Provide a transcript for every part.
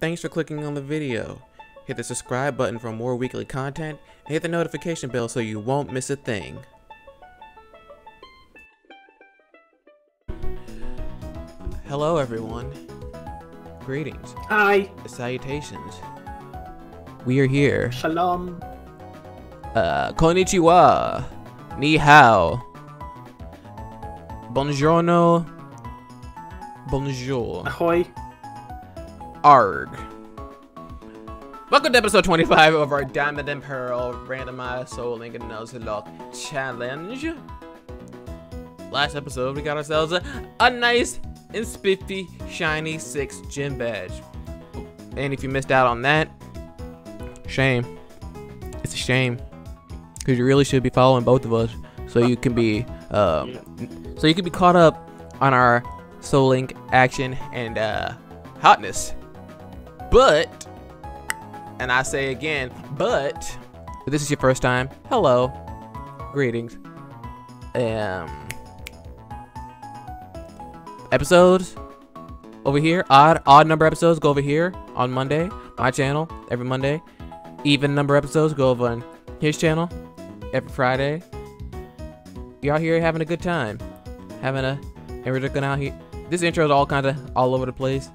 Thanks for clicking on the video. Hit the subscribe button for more weekly content and hit the notification bell so you won't miss a thing. Hello everyone. Greetings. Hi, Salutations. We are here. shalom. Uh, konnichiwa. Ni hao. Buongiorno. Bonjour. Ahoy. Arg. Welcome to episode 25 of our Diamond and Pearl Randomized Soul Link and Nuzlocke Challenge. Last episode, we got ourselves a, a nice and spiffy, shiny 6 gem badge. And if you missed out on that, shame. It's a shame. Because you really should be following both of us so you can be um, so you can be caught up on our Soul Link action and uh, hotness. But, and I say again, but, if this is your first time, hello, greetings. Um, episodes over here, odd, odd number episodes go over here on Monday, my channel, every Monday. Even number episodes go over on his channel every Friday. Y'all here having a good time, having a, and we're just gonna out here. This intro is all kind of all over the place.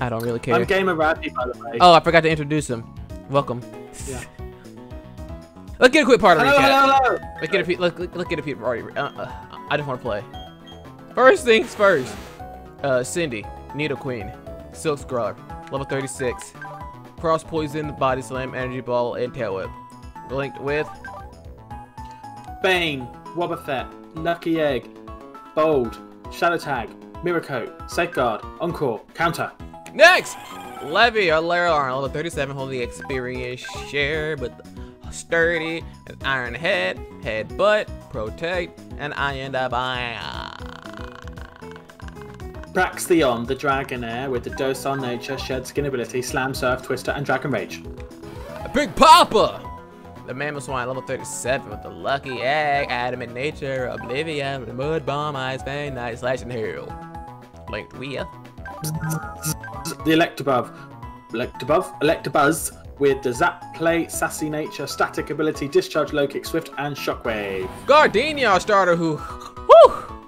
I don't really care. I'm Gamer Radley, by the way. Oh, I forgot to introduce him. Welcome. Yeah. Let's get a quick part of hello, recap. hello, hello. Let's get a few. Let's, let's get a few already. Uh, uh, I just want to play. First things first. Uh, Cindy, Needle Queen, Silk Scrub, level 36, Cross Poison, Body Slam, Energy Ball, and Tail Whip. Linked with Bane, Wobbuffet, Lucky Egg, Bold, Shadow Tag, Mirror Coat, Safeguard, Encore, Counter. Next. Levy or Lara are level 37, holding the experience share with sturdy, an iron head, head butt, protect, and iron eye. Braxtheon, the Dragonair with the Docile Nature, Shed Skin Ability, Slam Surf, Twister, and Dragon Rage. Big Papa! The Mamoswine, level 37, with the Lucky Egg, Adamant Nature, Oblivious, the Mud Bomb, Ice Fang, Night Slash, and Hero. Linked with The Electabuzz, Electabuzz, Electabuzz with the Zap Plate, Sassy Nature, Static Ability, Discharge, Low Kick, Swift, and Shockwave. Gardenia starter who, whew!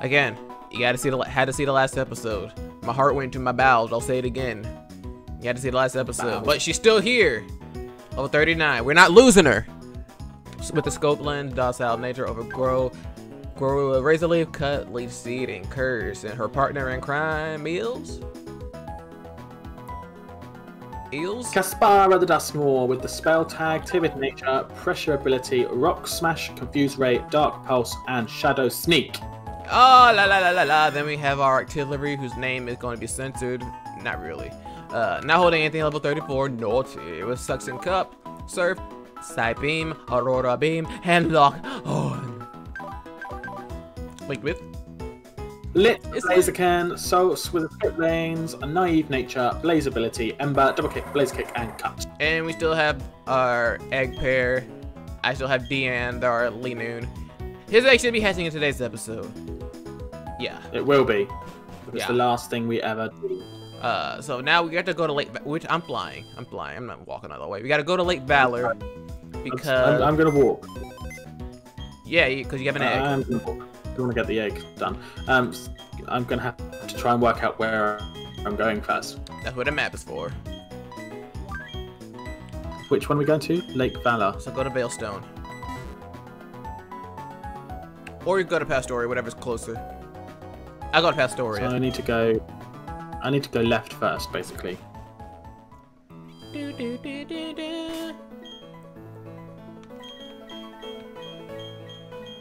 Again, you gotta see the, had to see the last episode. My heart went to my bowels, I'll say it again. You had to see the last episode, but she's still here. Level 39, we're not losing her. With the scope lens, docile nature, overgrow, grow a razor leaf, cut, leaf seed, and curse. And her partner in crime, Eels? Eels? Caspara the Dusknoir with the spell tag, Timid Nature, Pressure Ability, Rock Smash, Confuse Ray, Dark Pulse, and Shadow Sneak. Oh, la la la la la. Then we have our Octillery, whose name is going to be censored. Not really. Uh, not holding anything level 34. Naughty. With Suction Cup, Surf, Side Beam, Aurora Beam, Handlock on. Linked with Lit, Is Laser Can, Source with Script Lanes, a Naive Nature, Blaze Ability, Ember, Double Kick, Blaze Kick, and Cut. And we still have our egg pair. I still have Deanne, our Linoone. His egg should be hatching in today's episode. Yeah. It will be. It's Yeah. the last thing we ever do. Uh, so now we got to go to Lake, Va- which I'm flying. I'm flying. I'm not walking all the way. We got to go to Lake Valor because I'm, I'm gonna walk. yeah, because you have an egg. I'm gonna walk. I want to get the egg done. Um, s- I'm gonna have to try and work out where I'm going first. That's what the map is for. Which one are we going to? Lake Valor. So go to Veilstone. Or you go to Pastoria, whatever's closer. I go to Pastoria. So I need to go. I need to go left first, basically. Do, do, do, do, do.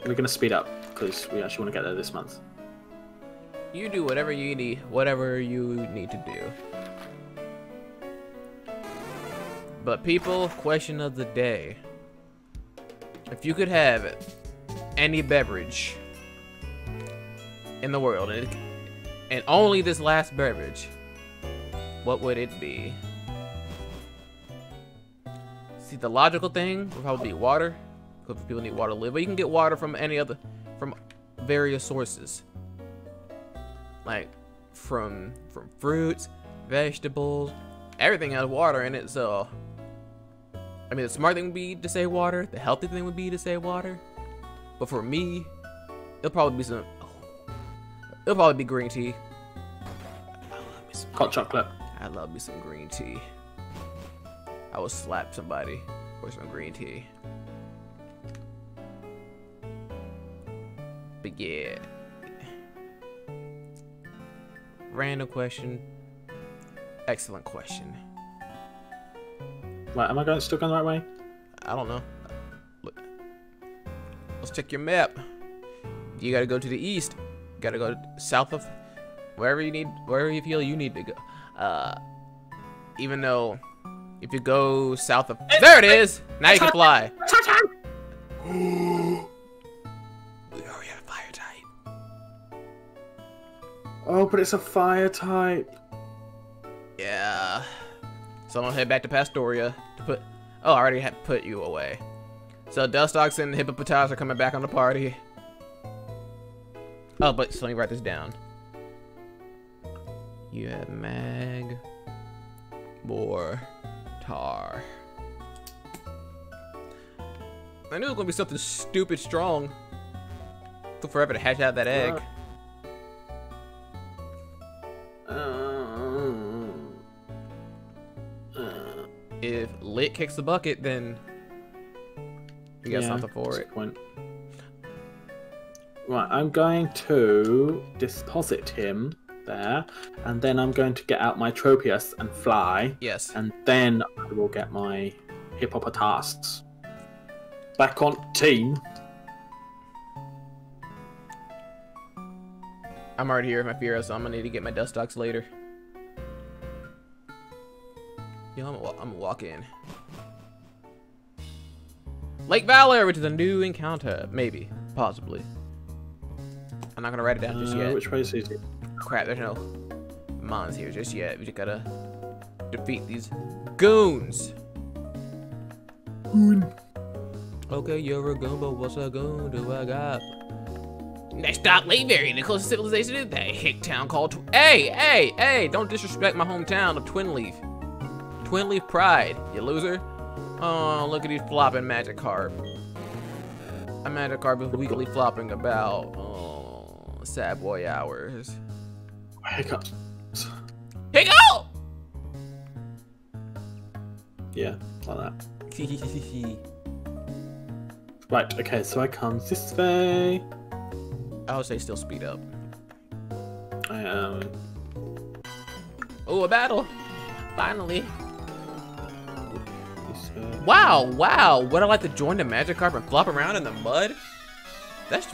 We're gonna speed up because we actually want to get there this month. You do whatever you need, whatever you need to do. But people, question of the day. If you could have any beverage in the world, and, it, and only this last beverage, what would it be? See, the logical thing would probably be water, because people need water to live. But you can get water from any other, from various sources, like from from fruits, vegetables. Everything has water in it, so. I mean, the smart thing would be to say water. The healthy thing would be to say water. But for me, it'll probably be some. It'll probably be green tea. I love me some, Hot chocolate. I love me some green tea. I will slap somebody for some green tea. But yeah. Random question. Excellent question. Right, am I going still going the right way? I don't know. Look. Let's check your map. You gotta go to the east. You gotta go south of wherever you need, wherever you feel you need to go. Uh, even though if you go south of, there it is. Now you can fly. Oh, but it's a fire type. Yeah. So I'm gonna head back to Pastoria to put. Oh, I already had put you away. So Dustox and Hippopotas are coming back on the party. Oh, but so let me write this down. You have Mag, More, Tar. I knew it was gonna be something stupid strong. Took forever to hatch out that egg. Kicks the bucket, then you got yeah, something for it. point. Right, I'm going to deposit him there, and then I'm going to get out my Tropius and fly, Yes. and then I will get my Hippopotas. Back on team. I'm already here with my Fira, so I'm gonna need to get my Dustox later. Yo, I'm gonna, I'm gonna walk in. Lake Valor, which is a new encounter. Maybe. Possibly. I'm not gonna write it down just Uh, yet. which way is it? Crap, there's no mons here just yet. We just gotta defeat these goons. Okay, you're a goon, but what's a goon do I got? Next stop, Layberry, the closest civilization to that hick town called. Tw- hey, hey, hey! Don't disrespect my hometown of Twinleaf. Twinleaf Pride, you loser. Oh, look at these flopping Magikarp. A Magikarp is weekly flopping about. Oh, sad boy hours. Hiccups. Hey, go! Yeah, like that. Right, okay, so I come this way. I would say still speed up. I am. Oh, a battle! Finally. Wow, wow. Would I like to join the Magikarp and flop around in the mud? That's...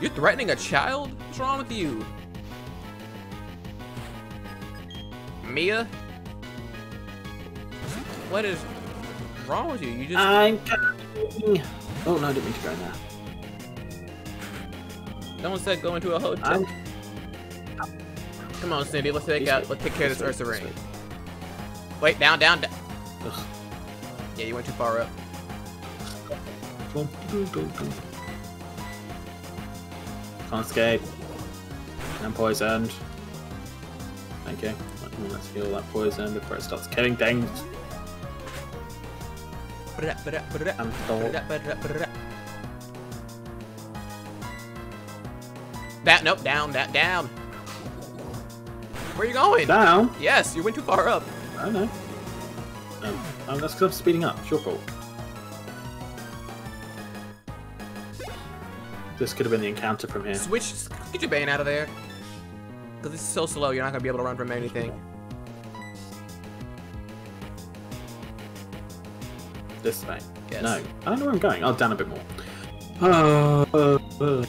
You're threatening a child? What's wrong with you? Mia? What is wrong with you? You just... I'm coming. Oh no, I didn't mean to go in there. no one said go into a hotel. I'm Come on, Cindy. Let's take This out... Let's take care of this Ursaring. Wait, down, down, down. Ugh. Yeah, you went too far up. On, go, go, go. Can't escape. I'm poisoned. Thank you. Right, come on, let's heal that poison before it starts killing things. I'm told. That nope, down, that down. Where are you going? Down? Yes, you went too far up. I don't know. Um, oh, that's because I'm speeding up. It's your fault. This could have been the encounter from here. Switch, get your Bane out of there. Cause this is so slow, you're not gonna be able to run from anything. This way. Yes. No. I don't know where I'm going. I'll down a bit more. Uh, uh, uh.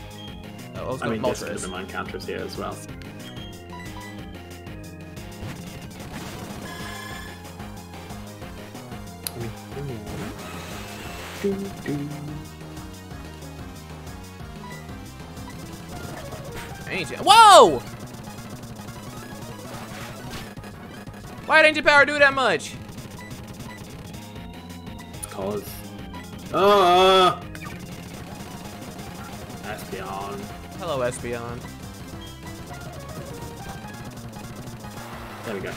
Oh, I I mean, this could have Moltres. been my encounters here as well. Ancient. Whoa! Why did Ancient Power do that much? Cause. Ah! Espeon. Hello, Espeon. There we go.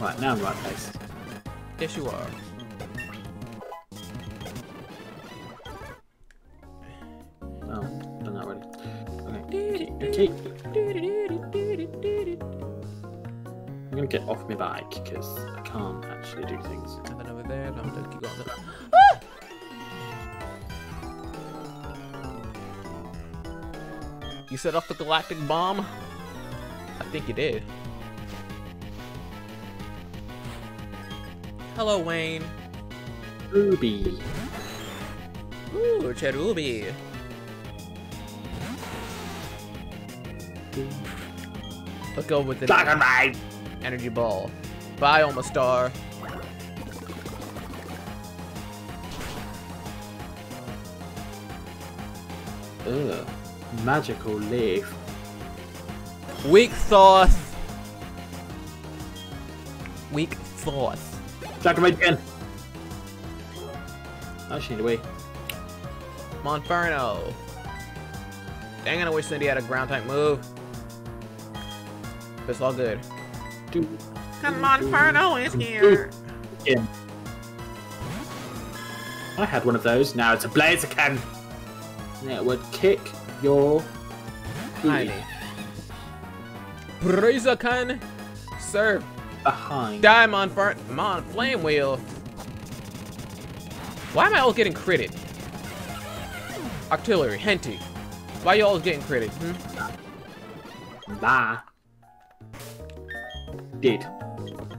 Right, now I'm right place. Yes, you are. I'm gonna get off my bike because I can't actually do things. Nothing over there. I'm gonna keep going. Ah! You set off the galactic bomb? I think you did. Hello, Wayne. Ruby. Ooh, Cherubi. Let's go with the Dragon Rage! Energy ball. Bye, Alma Star. Ugh. Magical leaf. Weak thought. Weak thought. Dragon Rage again! I she need away. Monferno. Dang it, I wish Cindy had a ground type move. But it's all good. Do. And Monferno is here. Again. I had one of those. Now it's a Blaziken. And it would kick your booty Tiny. Blaziken. Sir. behind. Die, Monfer. Mon Flame Wheel. Why am I all getting critted? Octillery. Henty. Why you all getting critted? Hmm? Bye. Did.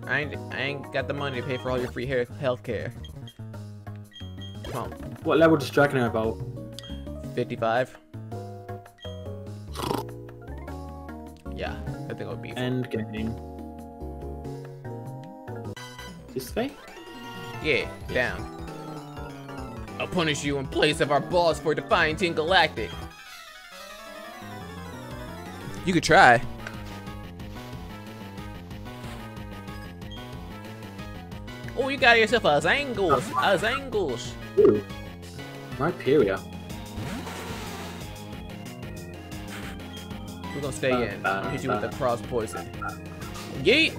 I ain't, I ain't got the money to pay for all your free hair health care. Come on. What level does Dragon about? 55. Yeah, I think it would be. End game. This way? Yeah, down. I'll punish you in place of our boss for defying Team Galactic. You could try. Got yourself a Zangles. A Zangles. Ooh. Rhyperior. We're gonna stay in. I'll hit you with the cross poison. Yeet!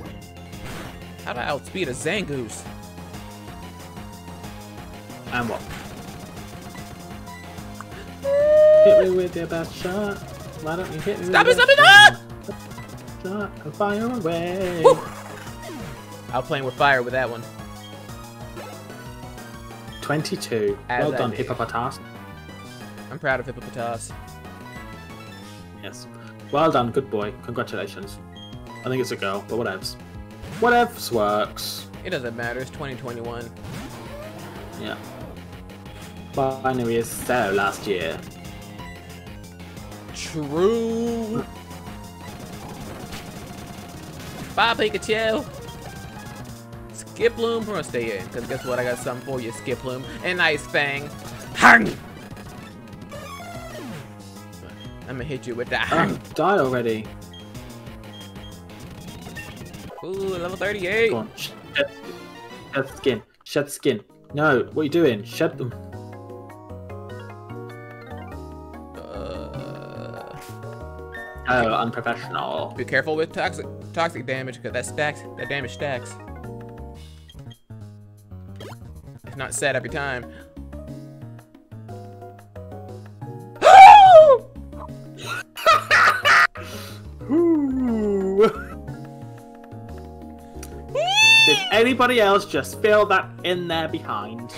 How do I outspeed a Zangoose? I'm what? Hit me with your best shot. Why don't you hit me Stop with it, stop it, ah! best shot? and fire away. Woo! I was playing with fire with that one. 22. As well I done, did. Hippopotas. I'm proud of Hippopotas. Yes. Well done, good boy. Congratulations. I think it's a girl, but whatevs. Whatevs works. It doesn't matter, it's 2021. Yeah. Binary is so last year. True. Bye, Pikachu. Skiploom, we're gonna stay in, because guess what? I got something for you, Skiploom. And Ice Fang. Hang! I'm gonna hit you with that. Oh, die already. Ooh, level 38. Go on. Shed, shed skin. Shed skin. No, what are you doing? Shed them. Uh, Oh, unprofessional. be careful with toxic toxic damage, because that stacks. That damage stacks. Not set every time. Did anybody else just feel that in there behind?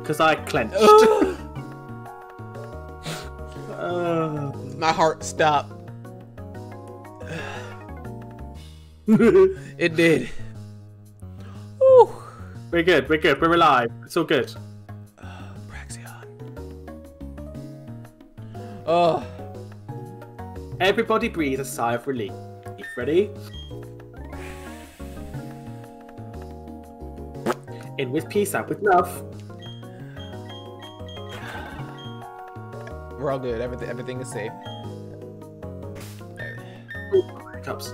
Because I clenched. Uh, My heart stopped. It did. Whew. we're good, we're good, we're alive. It's all good. Uh, Braxion. Oh, Everybody breathe a sigh of relief. Ready? In with peace, out with love. we're all good. Everything, everything is safe. Cups.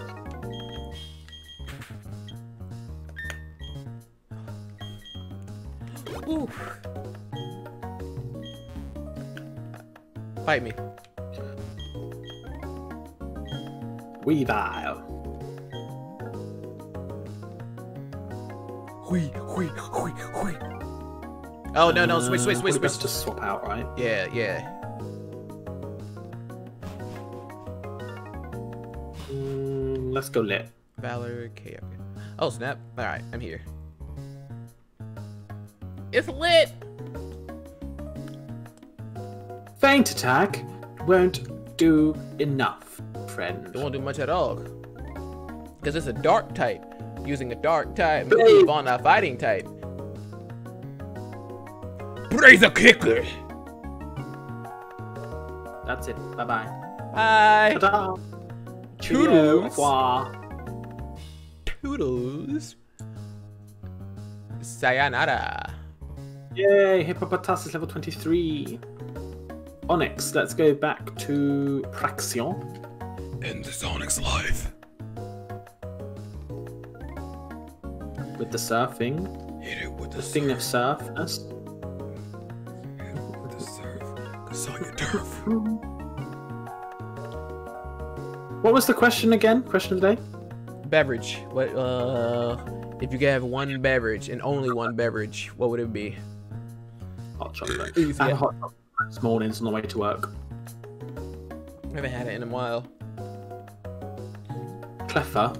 Fight me. Weavile. Hui, hui, hui, hui. Oh no no switch switch switch best switch. to swap out, right? Yeah yeah. Mm, let's go lit. Valor K. okay. Oh snap! All right, I'm here. It's lit. Feint attack won't do enough, friend. It won't do much at all. Because it's a dark type. Using a dark type move on a fighting type. Brazier kicker. That's it. Bye bye. Hi. Ta-da. Toodles. Toodles. Sayonara. Yay, Hippopotamus level 23. Onix, let's go back to Praxion. End the Sonic's life. with the surfing. Hit it with The thing of surfness. with the surf. Cause on your turf. What was the question again? Question of the day? Beverage. What uh if you could have one beverage and only one beverage, what would it be? Hot chocolate. Easy. I hot chocolate this mornings on the way to work. I haven't had it in a while. Clever.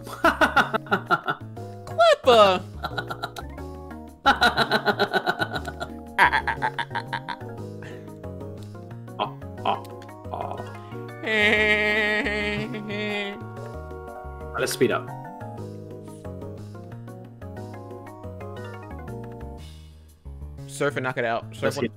Oh, oh, oh. Let's speed up. Surf and knock it out. Surf one.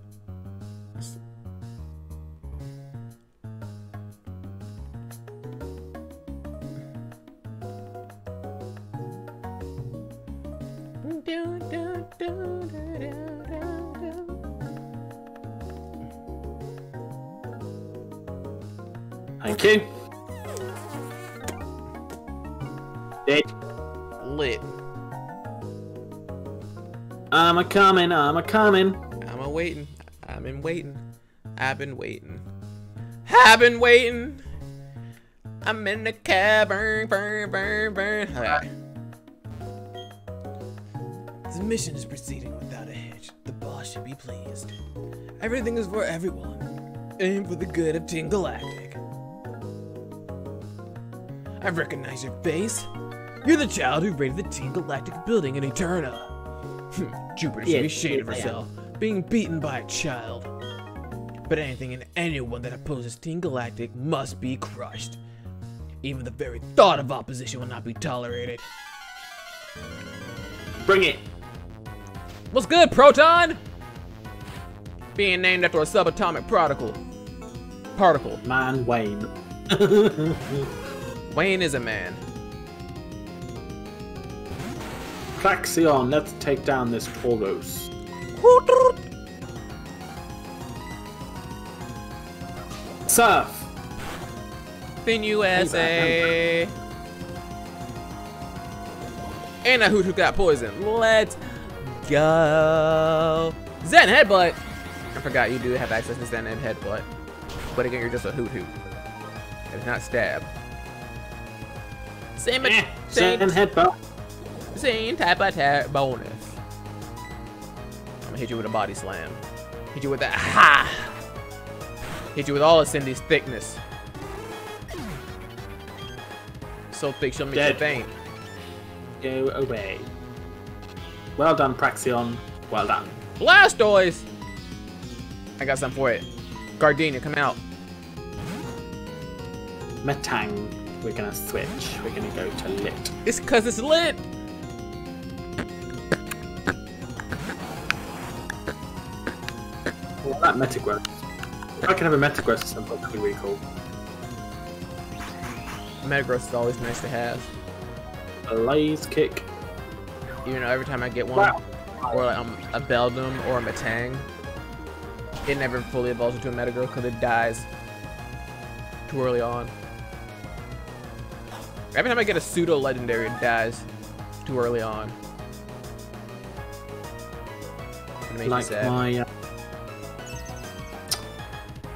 Coming, I'm a coming. I'm a waiting. I've been waiting. I've been waiting. I've been waiting. I'm in the cavern, burn, burn, burn. Alright. The mission is proceeding without a hitch. The boss should be pleased. Everything is for everyone. Aim for the good of Team Galactic. I recognize your face. You're the child who raided the Team Galactic building in Eterna. Hmm, Jupiter should Yeah, be ashamed of yeah, I am. herself, being beaten by a child. But anything and anyone that opposes Team Galactic must be crushed. Even the very thought of opposition will not be tolerated. Bring it. What's good, Proton? Being named after a subatomic particle. Particle. Man Wayne. Wayne is a man. Praxion, let's take down this Poros. Surf. Fin USA. And a hoot who got poison. Let's go. Zen headbutt. I forgot you do have access to Zen and headbutt. But again, you're just a hoot hoot. It's not stab. Same, Eh, same, headbutt. Same type of attack bonus. I'm gonna hit you with a body slam. Hit you with that ha. Hit you with all of Cindy's thickness. So thick she'll make you faint. Go away. Well done, Praxion. Well done. Blastoise! I got something for it. Gardenia, come out. Metang. We're gonna switch. We're gonna go to lit. It's cause it's lit! That Metagross. If I can have a Metagross at some point, be really cool. Metagross is always nice to have. Blaze kick. You know, every time I get one, Wow. or like um, a Beldum or a Metang, it never fully evolves into a Metagross because it dies too early on. Every time I get a pseudo legendary, it dies too early on. It makes me like my uh,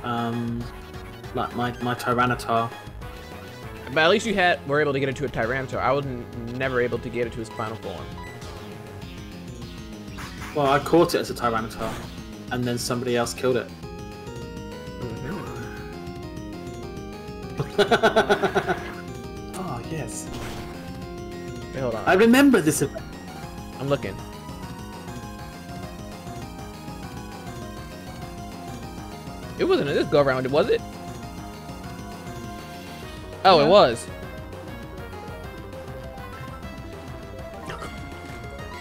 um like my my Tyranitar. But at least you had were able to get it to a Tyranitar. I was never able to get it to his final form. Well, I caught it as a Tyranitar, and then somebody else killed it. oh yes, Wait, hold on. I remember this event. I'm looking. It wasn't in this go around, was it? Oh, Yeah. it was.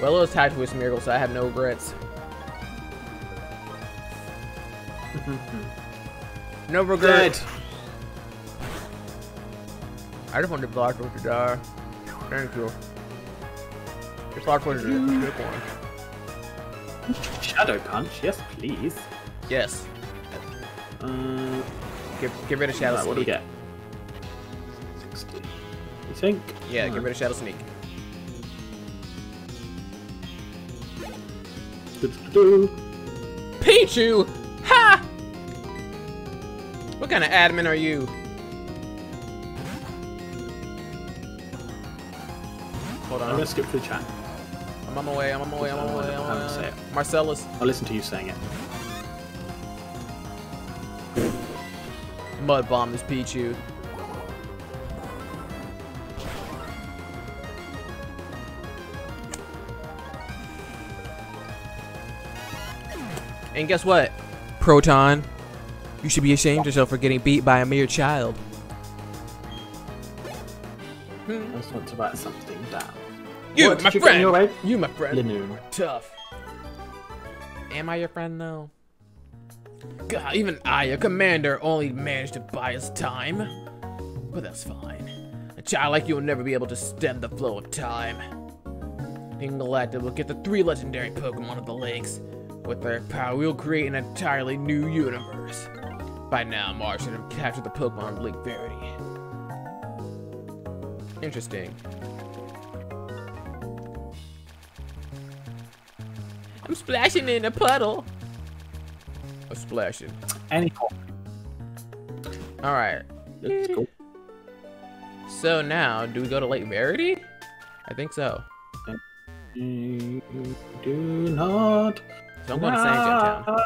Well, it was tied to a miracle, so I have no regrets. No regrets. Dead. I just wanted Black Road to die. Thank you. Just Black Road to die. Mm. Good one. Shadow Punch, yes please. Yes. Uh, Get, get rid of Shadow right, what do we get? 60. You think? Yeah, Hmm. get rid of Shadow Sneak. Do-do-do. Pichu! Ha! What kind of admin are you? Hold I'm on. gonna skip through the chat. I'm on my way, I'm on my way, I'm on my way, I'm on my say way. it. Marcellus. I'll listen to you saying it. Mud bomb this Pichu. And guess what? Proton. You should be ashamed of yourself for getting beat by a mere child. I just want to write something down. You, What, my did you get in friend. way? You, my friend. Linoone. Tough. Am I your friend though? God, even I, a commander, only managed to buy us time. But that's fine. A child like you will never be able to stem the flow of time. Team will get the three legendary Pokemon of the lakes. With their power, we'll create an entirely new universe. By now, Mars should have captured the Pokemon of Lake Verity. Interesting. I'm splashing in a puddle. A splashing. Anyhow, All right. let's go. So now, do we go to Lake Verity? I think so. You do not. So I'm going to San Town.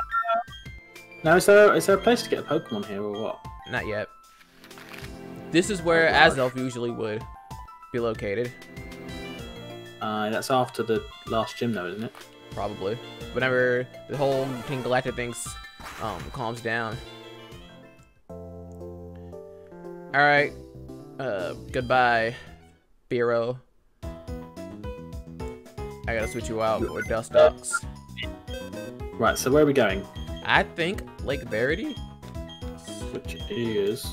Now, is there is there a place to get a Pokemon here or what? Not yet. This is where Oh. Azelf usually would be located, Uh, that's after the last gym, though, isn't it? probably. Whenever the whole Team Galactic things um, calms down. All right. Uh, goodbye, Biro. I gotta switch you out for Dustox. Right. So where are we going? I think Lake Verity. Which is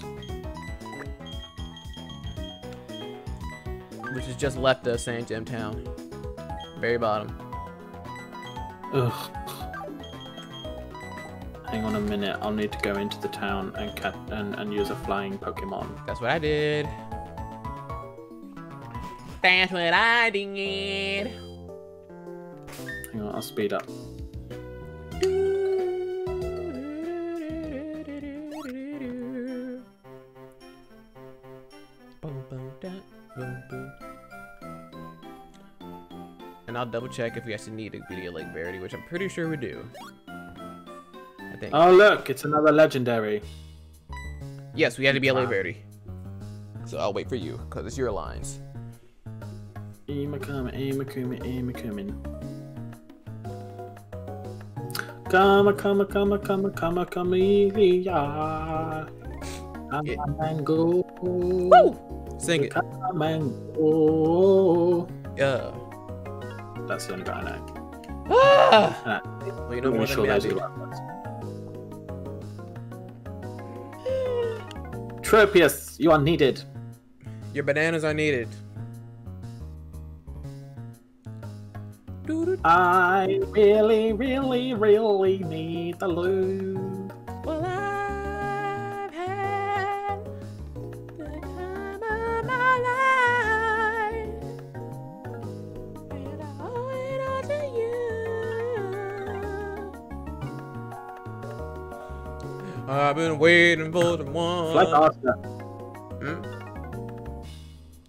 which is just left of Sandgem Town. Very bottom. ugh. Hang on a minute. I'll need to go into the town and cat and, and use a flying Pokemon. That's what I did. That's what I did. Hang on. I'll speed up. And I'll double check if we actually need a video Lake Verity, which I'm pretty sure we do. I think. Oh look, it's another legendary. yes, we had to be a Lake Wow. Verity. So I'll wait for you, because it's your lines. Imakuma, Imakuma, Imakumin. Kama, kama, kama, kama, kama, camellia. Yeah. Mango. Woo! Sing it. Mango. Yeah. That's the only bit I know. Ah! Uh, Well, you know I'm more than sure me, Tropius, you are needed. Your bananas are needed. I really, really, really need the loot. I've been waiting for the one. Fly faster. Hmm?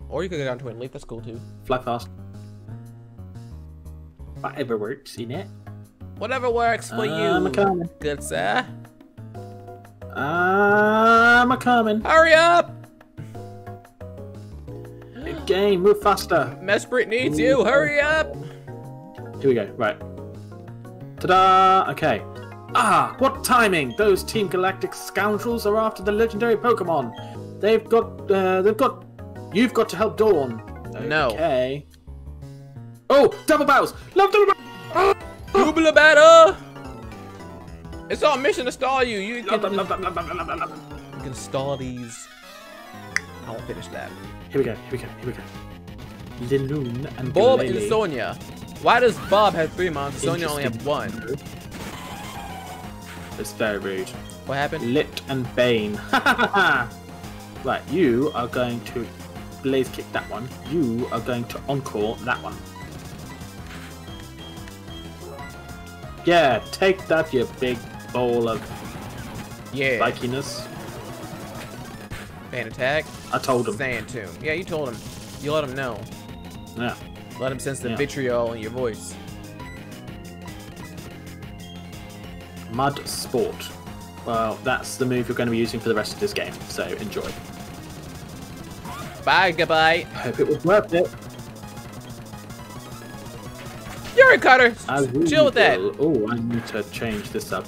Or you could go down to Twinleaf. That's cool too. Fly fast. Whatever works in it. Whatever works for you. I'm you, coming. good sir. I'm a coming. Hurry up! Game, move faster. Mesprit needs you. Hurry up! Here we go. Right. Ta-da! Okay. Ah, what timing! Those Team Galactic scoundrels are after the legendary Pokemon. They've got. Uh, they've got. You've got to help Dawn. No. Okay. Oh, double bows! Love double bows! Double battle! It's our mission to stall you. You can, love, love, love, you can stall these. I won't finish that. Here we go. Here we go. Here we go. Liloon and Bob Glalie. and Sonia. Why does Bob have three mons and Sonia only have one? It's very rude. What happened? Lit and Bane. right, you are going to blaze kick that one. You are going to encore that one. Yeah, take that, you big bowl of Yeah. bikiness. Fan attack. I told him. Sand tomb. Yeah, you told him. You let him know. Yeah. Let him sense the Yeah. vitriol in your voice. Mud Sport. Well, that's the move you're going to be using for the rest of this game, so enjoy. Bye, goodbye. I Hope it was worth it. You're a cutter. Chill with that. Oh, I need to change this up.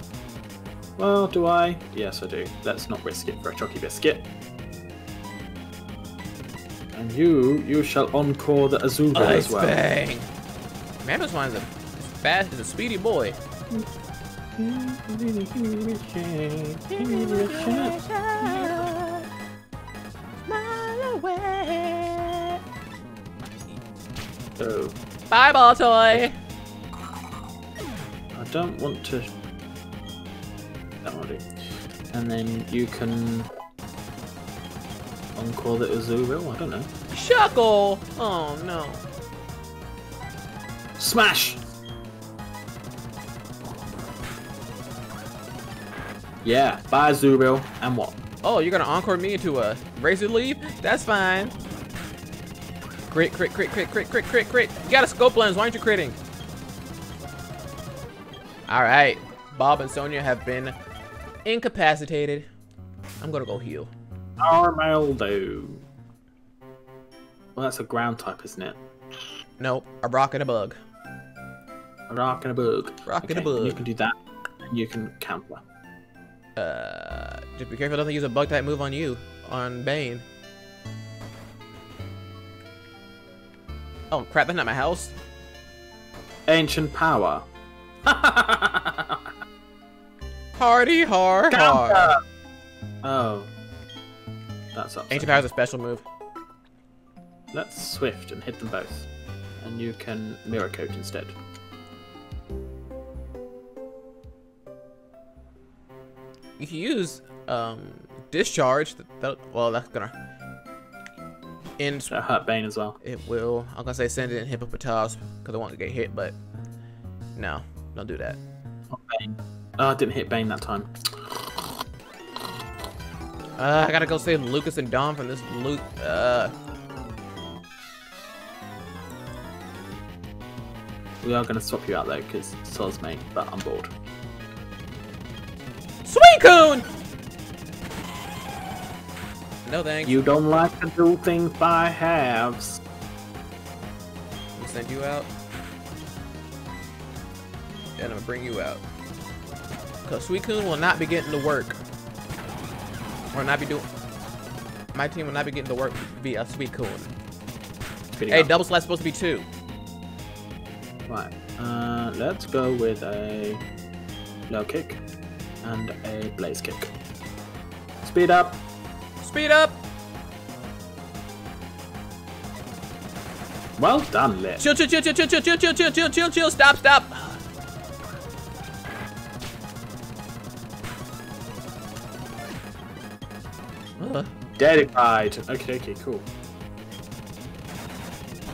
Well, do I? Yes, I do. Let's not risk it for a Chocky Biscuit. And you, you shall encore the Azula Ice as well. bang. Man, this one's a fast and a speedy boy. Bye, ball toy. I don't want to. That one do. And then you can encore the Azurill. I don't know. Shuckle. Oh no. Smash! Yeah, bye buy Azurill and what? Oh, you're gonna encore me into a razor leaf? That's fine. Crit, crit, crit, crit, crit, crit, crit, crit. You got a scope lens. Why aren't you critting? All right. Bob and Sonia have been incapacitated. I'm gonna go heal. Armaldo. Well, that's a ground type, isn't it? Nope. A rock and a bug. A rock and a bug. Rock and a bug. You can do that. And you can counter. Uh, just be careful. Don't use a bug type move on you, on Bane. Oh crap! That's not my house. Ancient power. Hardy har har. oh. That's up. Ancient power is a special move. Let's swift and hit them both. And you can mirror coat instead. You can use um discharge. That, that- well, that's gonna. In That hurt Bane as well. it will. I'm gonna say send it in hippopotas because I want to get hit, but no, don't do that. Bane. Oh, I didn't hit Bane that time. Uh, I gotta go save Lucas and Dawn from this loot. Uh, We are going to swap you out though, because so's me, but I'm bored. Suicune! No thanks. You don't like to do things by halves. I'm gonna send you out. And I'm gonna bring you out. Cause Suicune will not be getting to work. Or not be doing. My team will not be getting to work via Suicune. Speeding Hey, up. double slash supposed to be two. Right. Uh, let's go with a low kick and a blaze kick. Speed up. Speed up! Well done, Lit. Chill, chill, chill, chill, chill, chill, chill, chill, chill, chill, chill, chill, stop, stop! Uh, Dedified. Okay, okay, cool.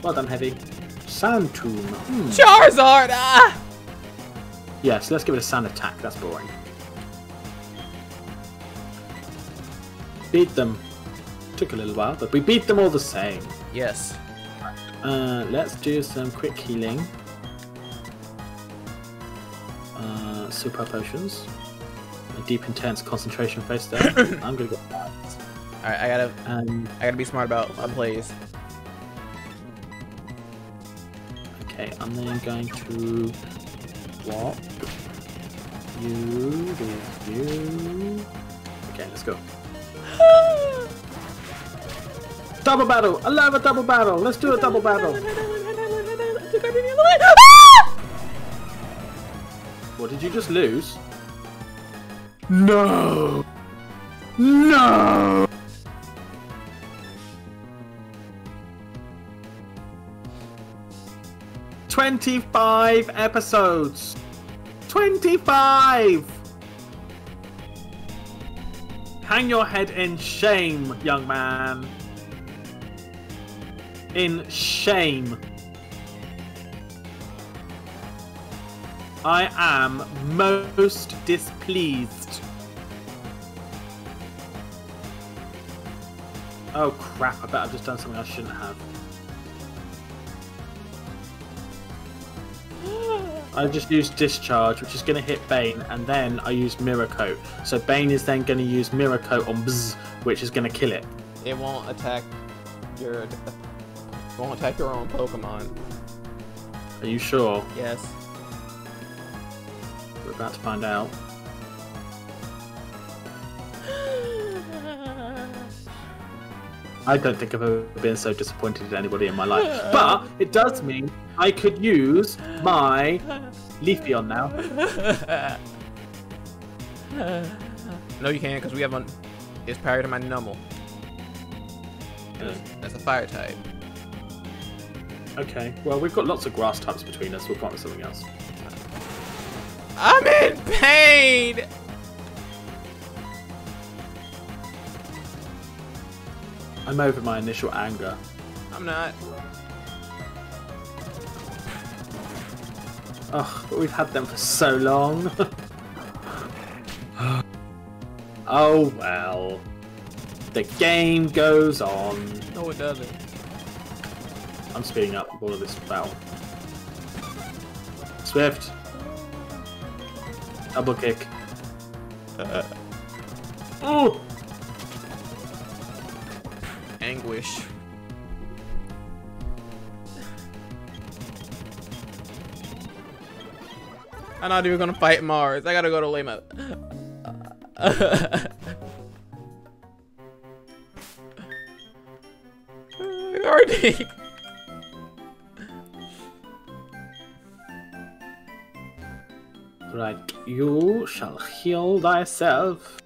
Well done, Heavy. Sand Tomb. Hmm. Charizard! Ah! Yes, let's give it a sand attack. That's boring. Beat them. Took a little while, but we beat them all the same. Yes. Uh, let's do some quick healing. uh, super potions. A deep, intense concentration face there. I'm gonna go. Alright, I gotta And I gotta be smart about my plays. okay, I'm then going to walk you with you. Okay, let's go. Double battle! I love a double battle! Let's do a double battle! What did you just lose? No! No! Twenty-five episodes. Twenty-five. Hang your head in shame, young man. In shame. I am most displeased. Oh crap, I bet I've just done something I shouldn't have. I just used Discharge, which is going to hit Bane, and then I use Mirror Coat. So Bane is then going to use Mirror Coat on Bzz, which is going to kill it. It won't attack your won't attack your own Pokemon. Are you sure? Yes. We're about to find out. I don't think I've ever been so disappointed in anybody in my life. But it does mean I could use my Leafeon now. no, you can't, because we have one. It's powered to my normal. That's a fire type. Okay, well, we've got lots of grass types between us. We'll come up with something else. I'm in pain! I'm over my initial anger. I'm not. Ugh, but we've had them for so long. oh well. The game goes on. No, it doesn't. I'm speeding up all of this battle. Swift. Double kick. Oh! You were gonna fight Mars. I gotta go to Lima. Already. Right, you shall heal thyself.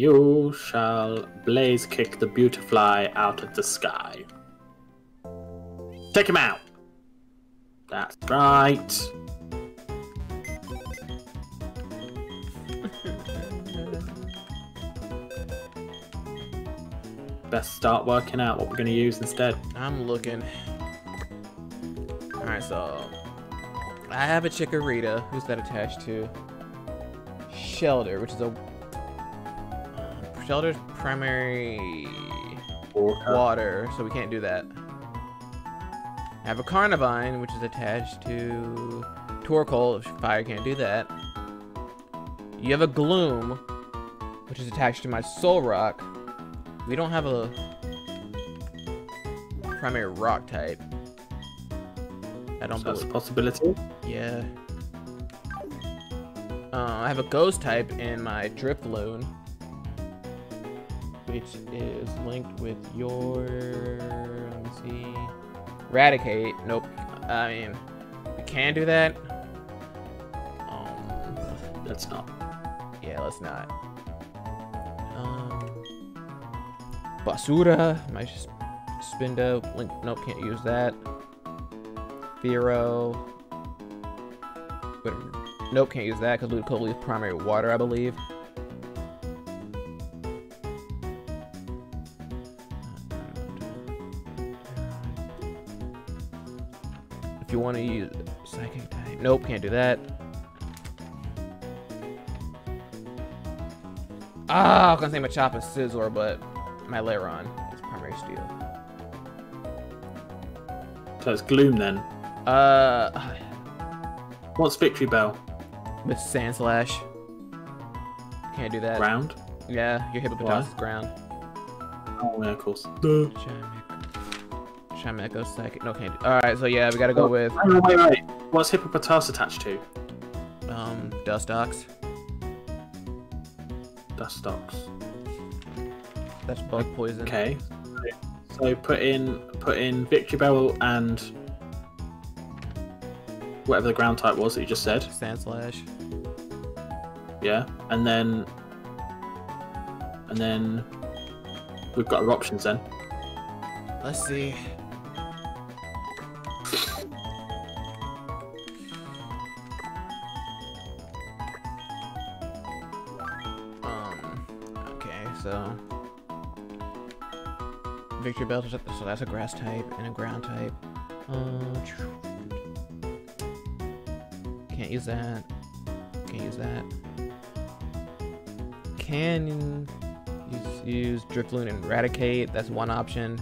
You shall blaze kick the beautifly out of the sky. Take him out. That's right. Best start working out what we're going to use instead. I'm looking. Alright, so I have a Chikorita. Who's that attached to? Shellder, which is a Shellder's primary Water. water, so we can't do that. I have a Carnivine, which is attached to Torkoal. Fire can't do that. You have a Gloom, which is attached to my Solrock. We don't have a primary rock type. I don't So that's a possibility. Yeah. Uh, I have a ghost type in my Drifloon, which is linked with your. Let me see. Eradicate. Nope. I mean, we can do that. Um, Let's not. yeah, let's not. Um, Basura. My Spinda. Link. Nope, can't use that. Thero. Nope, can't use that because Ludicolo is primary water, I believe. Nope, can't do that. Ah, I was gonna say Machop and Scizor, but my Lairon is primary steel. So it's Gloom then. Uh, What's Victreebel? with Sandslash. Can't do that. Ground? Yeah, your hippopotamus is ground. Oh, yeah, of course. Chimecho psychic. No, can't do. All right, so yeah, we gotta go with Oh, wait, wait. What's Hippopotas attached to? um Dustox. Dustox. That's bug poison. Okay. So put in put in Victreebel and whatever the ground type was that you just said. Sandslash. Yeah. And then and then we've got our options then. Let's see. So that's a grass type and a ground type. Uh, can't use that. Can't use that. Can use, use Drifloon and Eradicate. That's one option.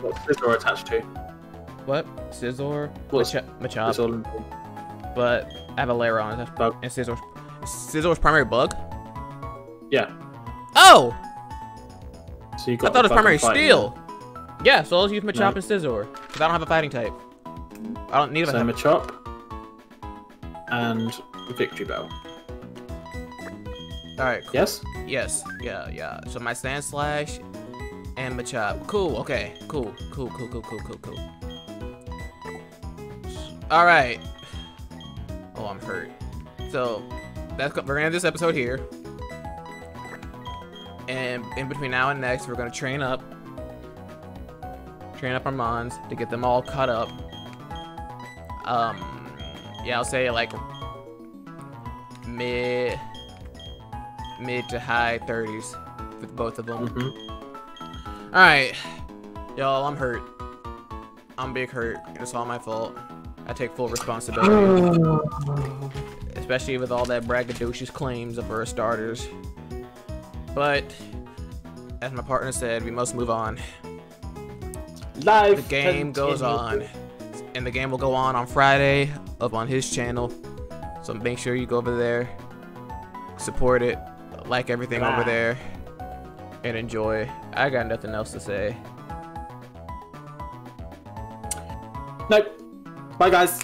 What's Scizor attached to? What? Scizor? What's- Macha- Machop. All But I have a Lairon it. And Scizor's, Scizor's primary bug? Yeah. Oh! So you I thought it was primary steel. Yeah, so I'll use Machop No. and Scizor. Because I don't have a fighting type. I don't need a So fighting Machop and Victreebel. Alright, cool. Yes? Yes, yeah, yeah. So my Sandslash and Machop. Cool, okay. Cool, cool, cool, cool, cool, cool, cool. Alright. Oh, I'm hurt. So, that's we're gonna end this episode here. And in between now and next, we're gonna train up. Train up our Mons to get them all caught up. Um, yeah, I'll say like mid mid to high 30s with both of them. Mm-hmm. All right, y'all, I'm hurt. I'm big hurt. It's all my fault. I take full responsibility, especially with all that braggadocious claims of our starters. But as my partner said, we must move on. Life The game goes on, and the game will go on on Friday up on his channel. So make sure you go over there, support it, like everything over Ah. there, and enjoy. I got nothing else to say. Nope. Bye, guys.